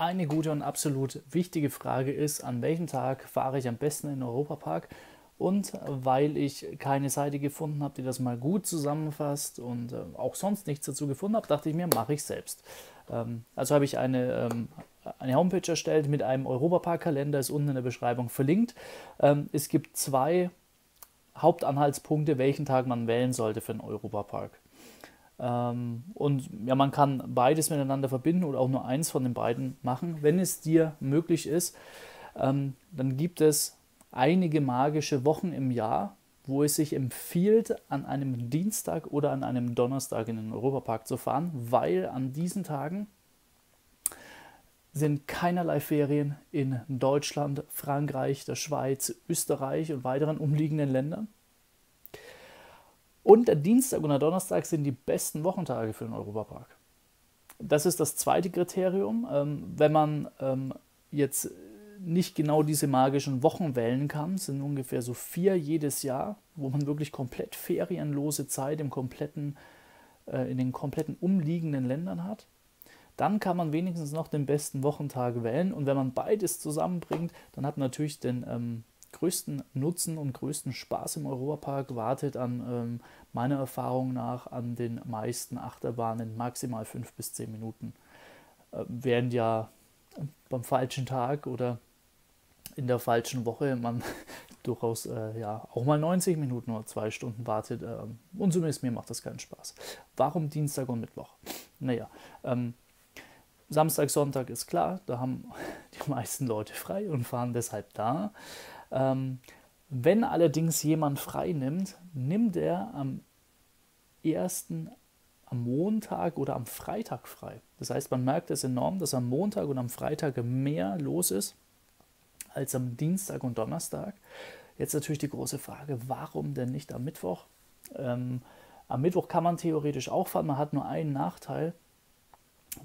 Eine gute und absolut wichtige Frage ist, an welchem Tag fahre ich am besten in den Europapark? Und weil ich keine Seite gefunden habe, die das mal gut zusammenfasst und äh, auch sonst nichts dazu gefunden habe, dachte ich mir, mache ich selbst. Ähm, also habe ich eine, ähm, eine Homepage erstellt mit einem Europapark-Kalender, ist unten in der Beschreibung verlinkt. Ähm, es gibt zwei Hauptanhaltspunkte, welchen Tag man wählen sollte für einen Europapark. Ähm, und ja, man kann beides miteinander verbinden oder auch nur eins von den beiden machen. Wenn es dir möglich ist, ähm, dann gibt es einige magische Wochen im Jahr, wo es sich empfiehlt, an einem Dienstag oder an einem Donnerstag in den Europapark zu fahren, weil an diesen Tagen sind keinerlei Ferien in Deutschland, Frankreich, der Schweiz, Österreich und weiteren umliegenden Ländern. Und der Dienstag und der Donnerstag sind die besten Wochentage für den Europapark. Das ist das zweite Kriterium. Ähm, wenn man ähm, jetzt nicht genau diese magischen Wochen wählen kann, sind ungefähr so vier jedes Jahr, wo man wirklich komplett ferienlose Zeit im kompletten, äh, in den kompletten umliegenden Ländern hat. Dann kann man wenigstens noch den besten Wochentag wählen. Und wenn man beides zusammenbringt, dann hat man natürlich den ähm, größten Nutzen und größten Spaß im Europapark wartet an ähm, meiner Erfahrung nach an den meisten Achterbahnen maximal fünf bis zehn Minuten. Äh, während ja beim falschen Tag oder in der falschen Woche man durchaus äh, ja auch mal 90 Minuten oder zwei Stunden wartet. Äh, und zumindest mir macht das keinen Spaß. Warum Dienstag und Mittwoch? Naja, ähm, Samstag, Sonntag ist klar, da haben die meisten Leute frei und fahren deshalb da. Ähm, wenn allerdings jemand frei nimmt, nimmt er am ersten am Montag oder am Freitag frei. Das heißt, man merkt es enorm, dass am Montag und am Freitag mehr los ist als am Dienstag und Donnerstag. Jetzt natürlich die große Frage, warum denn nicht am Mittwoch? Ähm, am Mittwoch kann man theoretisch auch fahren, man hat nur einen Nachteil,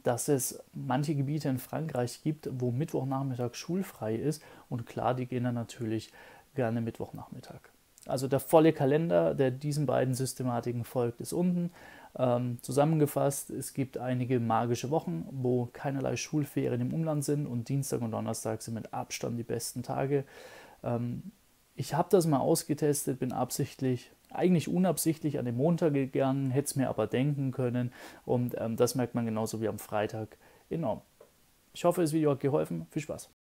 dass es manche Gebiete in Frankreich gibt, wo Mittwochnachmittag schulfrei ist. Und klar, die gehen dann natürlich gerne Mittwochnachmittag. Also der volle Kalender, der diesen beiden Systematiken folgt, ist unten. Ähm, zusammengefasst, es gibt einige magische Wochen, wo keinerlei Schulferien im Umland sind und Dienstag und Donnerstag sind mit Abstand die besten Tage. Ähm, ich habe das mal ausgetestet, bin absichtlich eigentlich unabsichtlich an den Montag gegangen, hätte es mir aber denken können und ähm, das merkt man genauso wie am Freitag enorm. Ich hoffe, das Video hat geholfen. Viel Spaß!